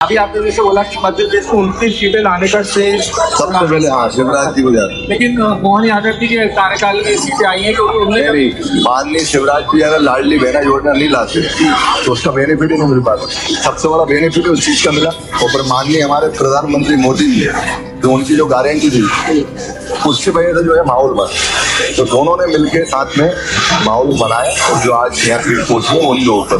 अभी आपने जैसे बोला कि मध्य प्रदेश को उनतीस सीटें लाने का श्रेय सबसे पहले हाँ शिवराज जी को जाते लेकिन मोहन यादव जी के कार्यकाल में सीटें आई हैं क्योंकि उन्होंने माननीय शिवराज जी अगर लाडली बहना योजना नहीं लाते तो उसका बेनिफिट ही नहीं मिल पाता। सबसे बड़ा बेनिफिट उस चीज़ का मिला और पर माननीय हमारे प्रधानमंत्री मोदी जी तो उनकी जो गारंटी थी उसकी वजह से तो जो है माहौल बना। तो दोनों ने मिलकर साथ में माहौल बनाया और जो आज यहाँ सीट पहुँची है उन लोगों पर